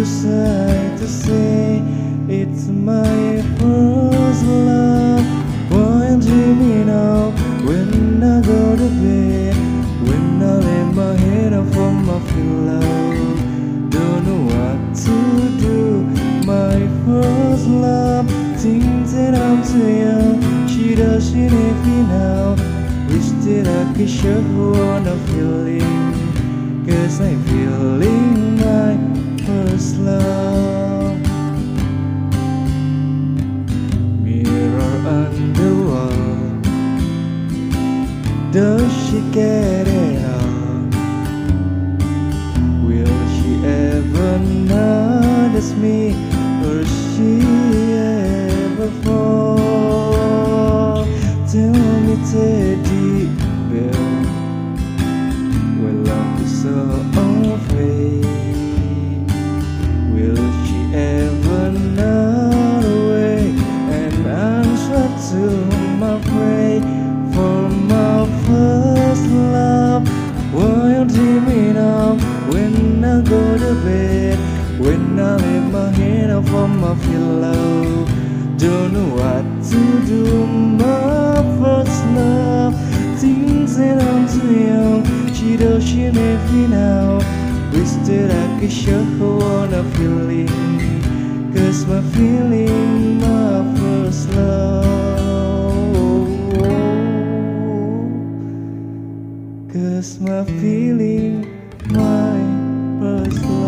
too sad to say it's my first love. Won't you me know when I go to bed? When I lay my head up on my pillow, don't know what to do. My first love thinks that I'm too young. She doesn't even know. Wish that I could show her on a feeling, cause I feel. Does she get it I go to bed When I lay my head up on my pillow Don't know what to do My first love. Things that I'm too young She does she make me now. Wish that I could show her what I'm feeling Cause my feeling my first love. Cause my feeling was